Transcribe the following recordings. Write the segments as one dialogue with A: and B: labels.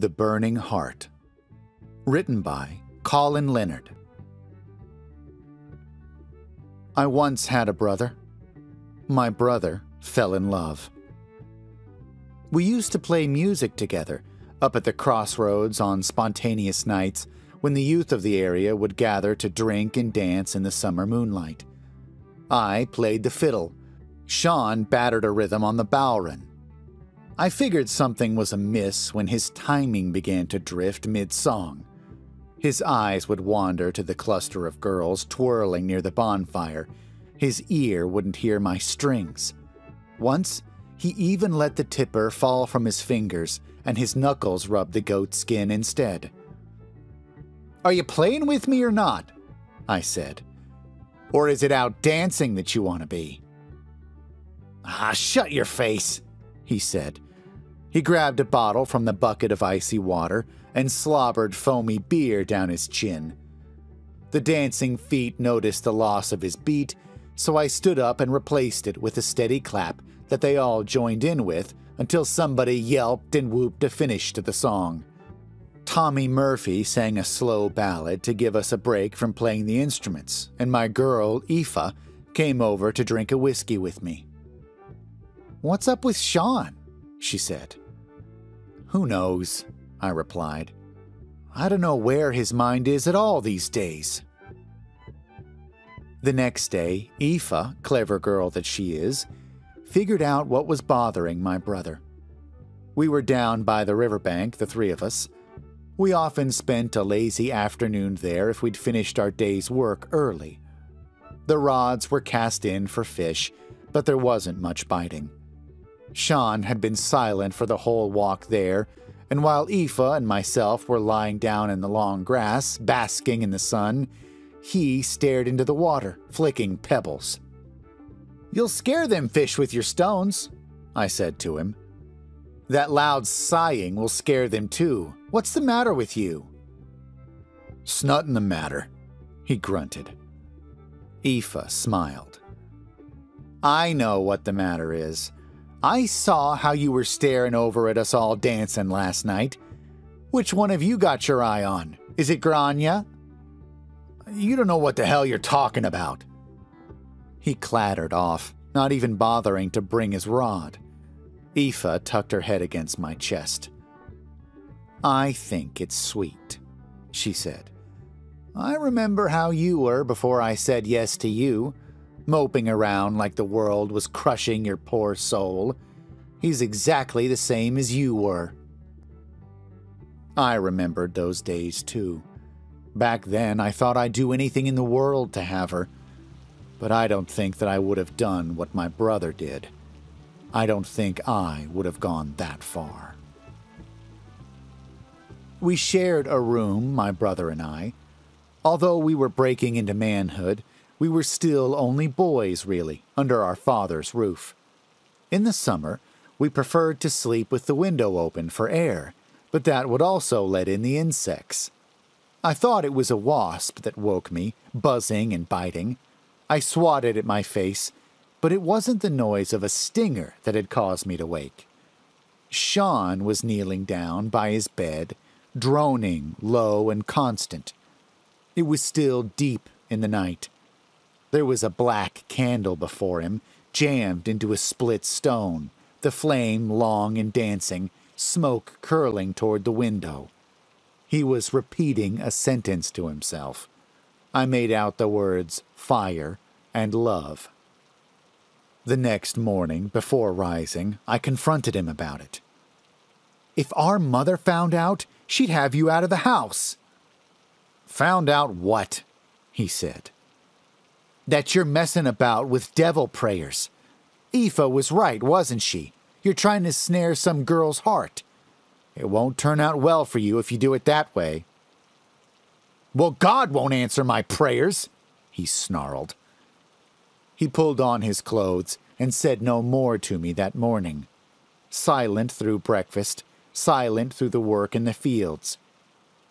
A: The Burning Heart. Written by Colin Leonard. I once had a brother. My brother fell in love. We used to play music together up at the crossroads on spontaneous nights when the youth of the area would gather to drink and dance in the summer moonlight. I played the fiddle. Sean battered a rhythm on the bodhrán. I figured something was amiss when his timing began to drift mid song. His eyes would wander to the cluster of girls twirling near the bonfire. His ear wouldn't hear my strings. Once, he even let the tipper fall from his fingers and his knuckles rubbed the goat skin instead. Are you playing with me or not? I said. Or is it out dancing that you want to be? Ah, shut your face, he said. He grabbed a bottle from the bucket of icy water and slobbered foamy beer down his chin. The dancing feet noticed the loss of his beat, so I stood up and replaced it with a steady clap that they all joined in with until somebody yelped and whooped a finish to the song. Tommy Murphy sang a slow ballad to give us a break from playing the instruments, and my girl, Aoife, came over to drink a whiskey with me. What's up with Sean? she said. Who knows? I replied. I don't know where his mind is at all these days. The next day, Aoife, clever girl that she is, figured out what was bothering my brother. We were down by the riverbank, the three of us. We often spent a lazy afternoon there if we'd finished our day's work early. The rods were cast in for fish, but there wasn't much biting. Sean had been silent for the whole walk there, and while Aoife and myself were lying down in the long grass, basking in the sun, he stared into the water, flicking pebbles. You'll scare them fish with your stones, I said to him. That loud sighing will scare them too. What's the matter with you? Snotting the matter, he grunted. Aoife smiled. I know what the matter is. I saw how you were staring over at us all dancing last night. Which one have you got your eye on? Is it Grania? You don't know what the hell you're talking about. He clattered off, not even bothering to bring his rod. Aoife tucked her head against my chest. I think it's sweet, she said. I remember how you were before I said yes to you moping around like the world was crushing your poor soul. He's exactly the same as you were. I remembered those days too. Back then, I thought I'd do anything in the world to have her, but I don't think that I would have done what my brother did. I don't think I would have gone that far. We shared a room, my brother and I. Although we were breaking into manhood, we were still only boys, really, under our father's roof. In the summer, we preferred to sleep with the window open for air, but that would also let in the insects. I thought it was a wasp that woke me, buzzing and biting. I swatted at my face, but it wasn't the noise of a stinger that had caused me to wake. Sean was kneeling down by his bed, droning low and constant. It was still deep in the night. There was a black candle before him, jammed into a split stone, the flame long and dancing, smoke curling toward the window. He was repeating a sentence to himself. I made out the words fire and love. The next morning, before rising, I confronted him about it. If our mother found out, she'd have you out of the house. Found out what? he said that you're messing about with devil prayers. Aoife was right, wasn't she? You're trying to snare some girl's heart. It won't turn out well for you if you do it that way. Well, God won't answer my prayers, he snarled. He pulled on his clothes and said no more to me that morning. Silent through breakfast, silent through the work in the fields.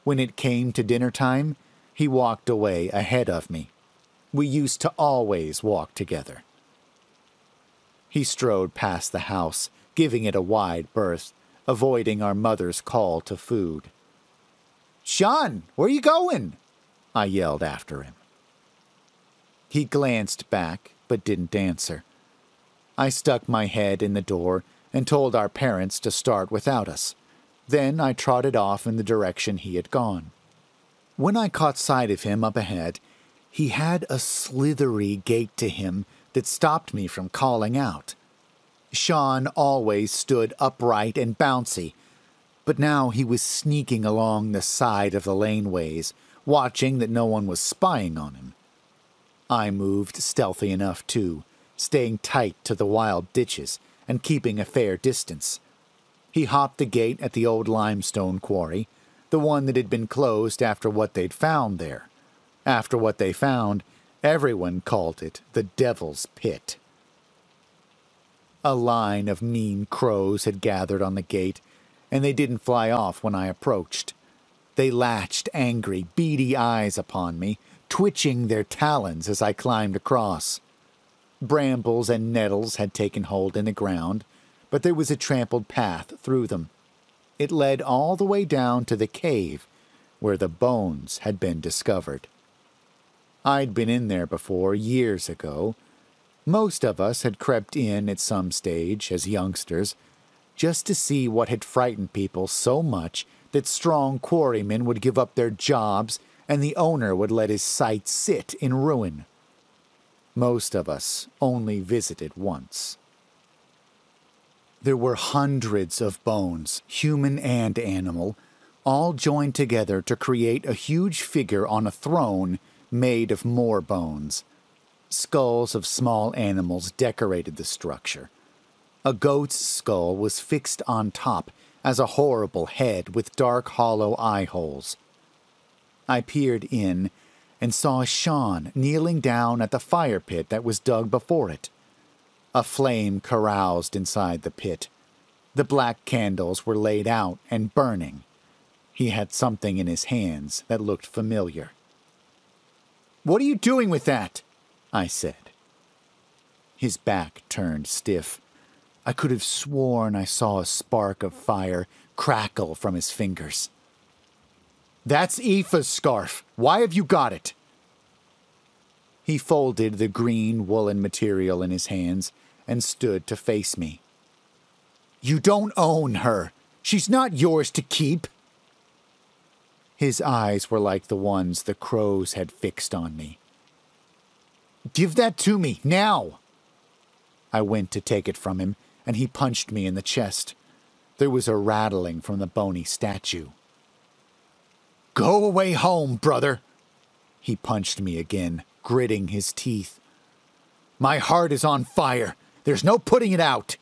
A: When it came to dinner time, he walked away ahead of me. We used to always walk together. He strode past the house, giving it a wide berth, avoiding our mother's call to food. Sean, where you going? I yelled after him. He glanced back, but didn't answer. I stuck my head in the door and told our parents to start without us. Then I trotted off in the direction he had gone. When I caught sight of him up ahead, he had a slithery gait to him that stopped me from calling out. Sean always stood upright and bouncy, but now he was sneaking along the side of the laneways, watching that no one was spying on him. I moved stealthy enough, too, staying tight to the wild ditches and keeping a fair distance. He hopped the gate at the old limestone quarry, the one that had been closed after what they'd found there. After what they found, everyone called it the Devil's Pit. A line of mean crows had gathered on the gate, and they didn't fly off when I approached. They latched angry, beady eyes upon me, twitching their talons as I climbed across. Brambles and nettles had taken hold in the ground, but there was a trampled path through them. It led all the way down to the cave where the bones had been discovered. I'd been in there before years ago. Most of us had crept in at some stage as youngsters just to see what had frightened people so much that strong quarrymen would give up their jobs and the owner would let his site sit in ruin. Most of us only visited once. There were hundreds of bones, human and animal, all joined together to create a huge figure on a throne made of more bones. Skulls of small animals decorated the structure. A goat's skull was fixed on top as a horrible head with dark hollow eye holes. I peered in and saw Sean kneeling down at the fire pit that was dug before it. A flame caroused inside the pit. The black candles were laid out and burning. He had something in his hands that looked familiar. What are you doing with that? I said. His back turned stiff. I could have sworn I saw a spark of fire crackle from his fingers. That's Aoife's scarf. Why have you got it? He folded the green woolen material in his hands and stood to face me. You don't own her. She's not yours to keep. His eyes were like the ones the crows had fixed on me. Give that to me, now! I went to take it from him, and he punched me in the chest. There was a rattling from the bony statue. Go away home, brother! He punched me again, gritting his teeth. My heart is on fire. There's no putting it out.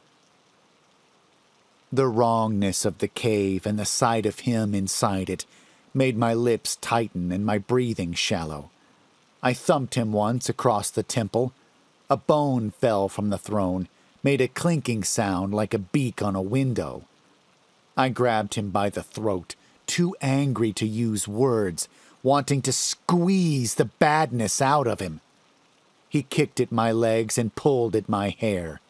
A: The wrongness of the cave and the sight of him inside it made my lips tighten and my breathing shallow. I thumped him once across the temple. A bone fell from the throne, made a clinking sound like a beak on a window. I grabbed him by the throat, too angry to use words, wanting to squeeze the badness out of him. He kicked at my legs and pulled at my hair.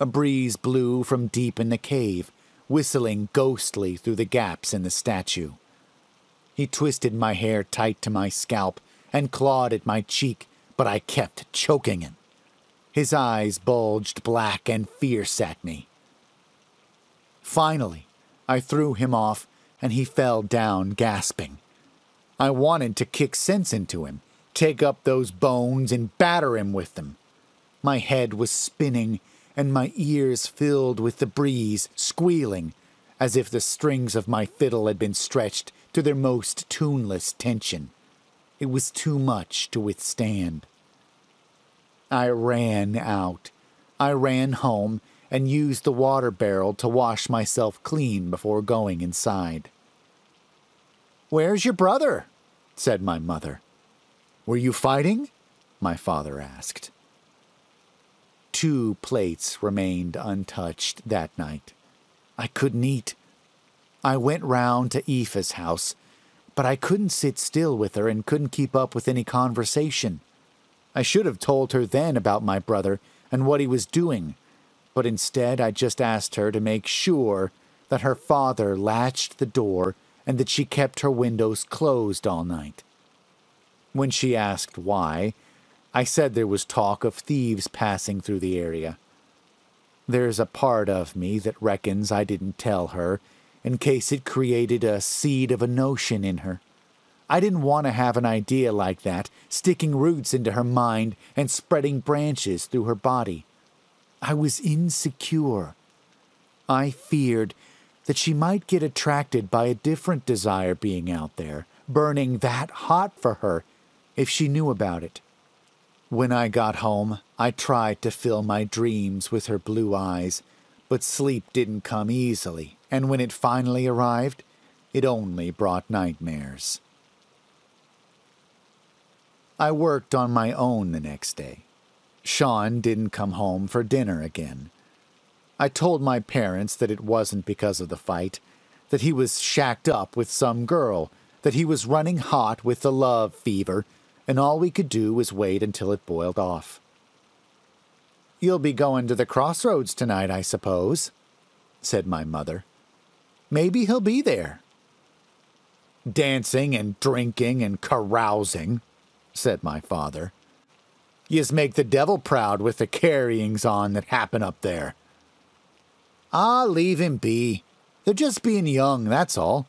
A: A breeze blew from deep in the cave, whistling ghostly through the gaps in the statue. He twisted my hair tight to my scalp and clawed at my cheek, but I kept choking him. His eyes bulged black and fierce at me. Finally, I threw him off, and he fell down gasping. I wanted to kick sense into him, take up those bones and batter him with them. My head was spinning and my ears filled with the breeze, squealing, as if the strings of my fiddle had been stretched to their most tuneless tension. It was too much to withstand. I ran out. I ran home and used the water barrel to wash myself clean before going inside. Where's your brother? said my mother. Were you fighting? My father asked. Two plates remained untouched that night. I couldn't eat. I went round to Aoife's house, but I couldn't sit still with her and couldn't keep up with any conversation. I should have told her then about my brother and what he was doing, but instead I just asked her to make sure that her father latched the door and that she kept her windows closed all night. When she asked why, I said there was talk of thieves passing through the area. There's a part of me that reckons I didn't tell her in case it created a seed of a notion in her. I didn't want to have an idea like that sticking roots into her mind and spreading branches through her body. I was insecure. I feared that she might get attracted by a different desire being out there, burning that hot for her, if she knew about it. When I got home, I tried to fill my dreams with her blue eyes, but sleep didn't come easily, and when it finally arrived, it only brought nightmares. I worked on my own the next day. Sean didn't come home for dinner again. I told my parents that it wasn't because of the fight, that he was shacked up with some girl, that he was running hot with the love fever, and all we could do was wait until it boiled off. You'll be going to the crossroads tonight, I suppose, said my mother. Maybe he'll be there. Dancing and drinking and carousing, said my father. Yez make the devil proud with the carryings on that happen up there. Ah, leave him be. They're just being young, that's all.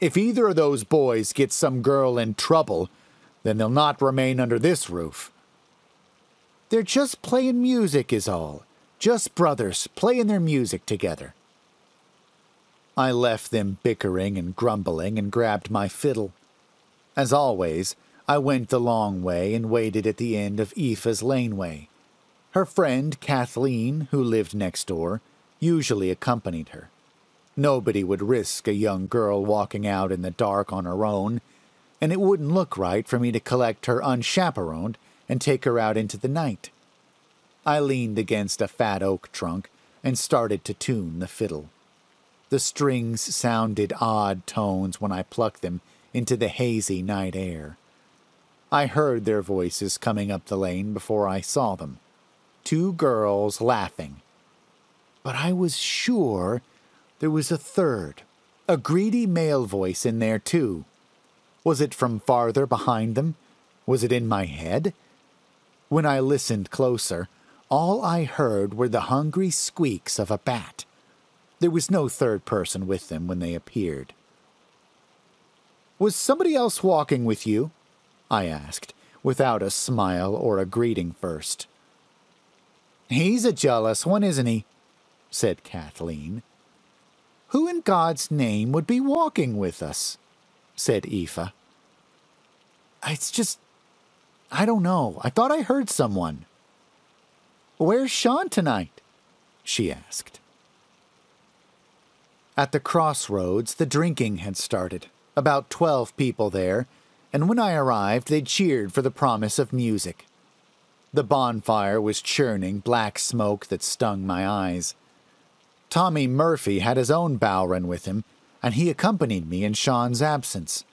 A: If either of those boys gets some girl in trouble, then they'll not remain under this roof. They're just playing music, is all. Just brothers playing their music together. I left them bickering and grumbling and grabbed my fiddle. As always, I went the long way and waited at the end of Aoife's laneway. Her friend, Kathleen, who lived next door, usually accompanied her. Nobody would risk a young girl walking out in the dark on her own, and it wouldn't look right for me to collect her unchaperoned and take her out into the night. I leaned against a fat oak trunk and started to tune the fiddle. The strings sounded odd tones when I plucked them into the hazy night air. I heard their voices coming up the lane before I saw them. Two girls laughing but I was sure there was a third, a greedy male voice in there, too. Was it from farther behind them? Was it in my head? When I listened closer, all I heard were the hungry squeaks of a bat. There was no third person with them when they appeared. Was somebody else walking with you? I asked, without a smile or a greeting first. He's a jealous one, isn't he? said Kathleen. Who in God's name would be walking with us? said Aoife. It's just. I don't know. I thought I heard someone. Where's Sean tonight? she asked. At the crossroads, the drinking had started. About twelve people there, and when I arrived, they cheered for the promise of music. The bonfire was churning black smoke that stung my eyes. Tommy Murphy had his own Bodhrán with him, and he accompanied me in Sean's absence.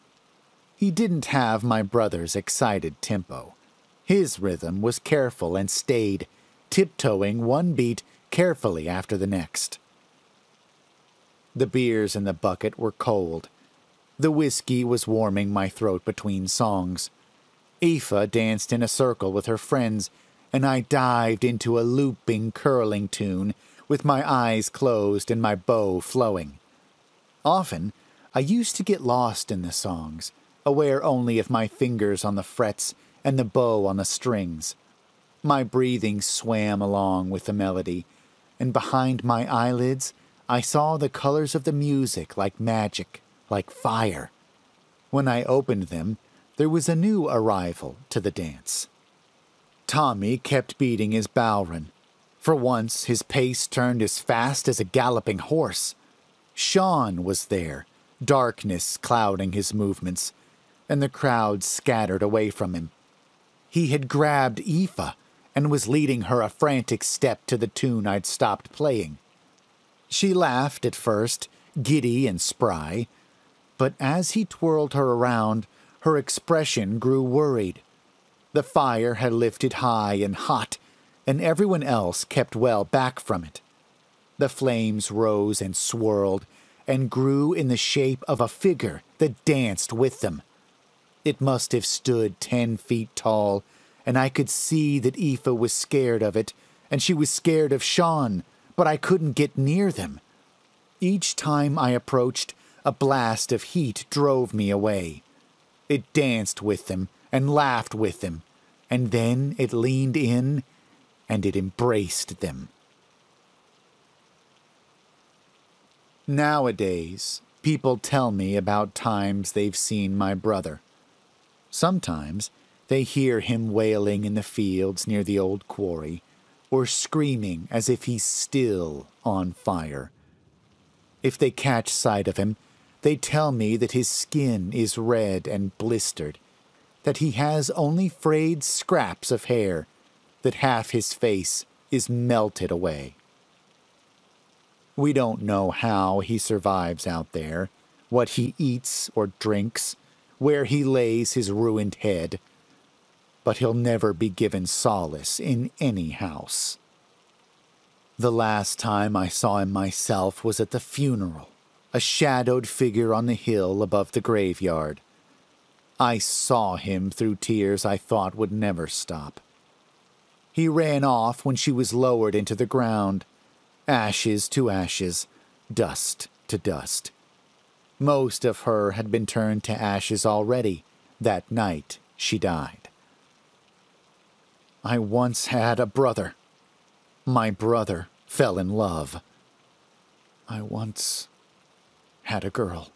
A: He didn't have my brother's excited tempo. His rhythm was careful and stayed, tiptoeing one beat carefully after the next. The beers in the bucket were cold. The whiskey was warming my throat between songs. Aoife danced in a circle with her friends, and I dived into a looping, curling tune with my eyes closed and my bow flowing. Often, I used to get lost in the songs, aware only of my fingers on the frets and the bow on the strings. My breathing swam along with the melody, and behind my eyelids I saw the colors of the music like magic, like fire. When I opened them, there was a new arrival to the dance. Tommy kept beating his bodhrán, for once, his pace turned as fast as a galloping horse. Sean was there, darkness clouding his movements, and the crowd scattered away from him. He had grabbed Aoife and was leading her a frantic step to the tune I'd stopped playing. She laughed at first, giddy and spry, but as he twirled her around, her expression grew worried. The fire had lifted high and hot and everyone else kept well back from it. The flames rose and swirled and grew in the shape of a figure that danced with them. It must have stood ten feet tall, and I could see that Aoife was scared of it, and she was scared of Sean, but I couldn't get near them. Each time I approached, a blast of heat drove me away. It danced with them and laughed with them, and then it leaned in and it embraced them. Nowadays, people tell me about times they've seen my brother. Sometimes they hear him wailing in the fields near the old quarry, or screaming as if he's still on fire. If they catch sight of him, they tell me that his skin is red and blistered, that he has only frayed scraps of hair, that half his face is melted away. We don't know how he survives out there, what he eats or drinks, where he lays his ruined head, but he'll never be given solace in any house. The last time I saw him myself was at the funeral, a shadowed figure on the hill above the graveyard. I saw him through tears I thought would never stop. He ran off when she was lowered into the ground ashes to ashes, dust to dust. Most of her had been turned to ashes already that night she died. I once had a brother. My brother fell in love. I once had a girl.